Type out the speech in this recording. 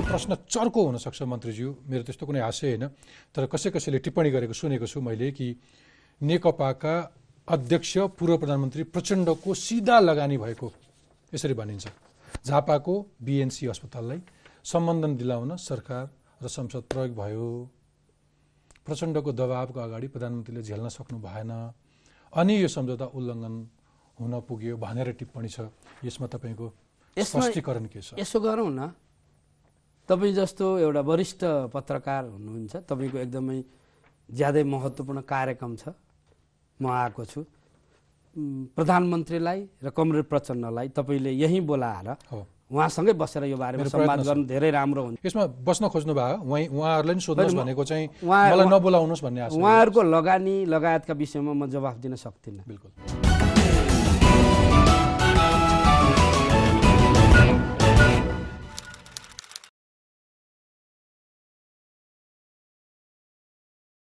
यो प्रश्न चर्को हुनसक्छ मन्त्रीज्यू। मेरो त्यस्तो कुनै आशय होइन। तर कसै कसैले टिप्पणी गरेको सुनेको छु मैले कि नेकपाका अध्यक्ष पूर्व प्रधानमन्त्री प्रचण्डको सिधा लगानी भएको यसरी भनिन्छ। झापाको बिएनसी अस्पताललाई सम्बन्धन दिलाउन सरकार र संसद प्रयोग भयो। प्रचण्डको दबावको अगाडि प्रधानमन्त्रीले झेल्न सक्नु भएन। अनि यो सम्झौता उल्लङ्घन हुन पुग्यो भनेर टिप्पणी छ। यसमा तपाईँको स्पष्टीकरण के छ? यसो गरौँ न। तपाईँ जस्तो एउटा वरिष्ठ पत्रकार हुनुहुन्छ तपाईँको एकदमै ज्यादै महत्त्वपूर्ण कार्यक्रम छ। म आएको छु। प्रधानमन्त्रीलाई र कमरेड प्रचण्डलाई तपाईँले यहीँ बोलाएर उहाँसँगै बसेर यो बारेमा संवाद। गर्नु धेरै राम्रो हुन्छ। यसमा बस्न खोज्नु भयो उहाँहरूलाई नि सोध्नुहोस् भनेको चाहिँ मलाई नबोलाउनुहोस् भन्ने उहाँहरूको लगानी लगायतका विषयमा म जवाफ दिन सक्दिनँ। बिल्कुल।